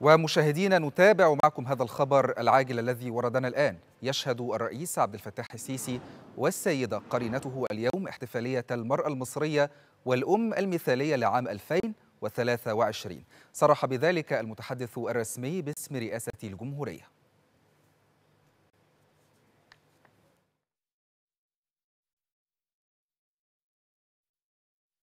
ومشاهدينا نتابع معكم هذا الخبر العاجل الذي وردنا الآن. يشهد الرئيس عبد الفتاح السيسي والسيدة قرينته اليوم احتفالية المرأة المصرية والأم المثالية لعام 2023 صرح بذلك المتحدث الرسمي باسم رئاسة الجمهورية.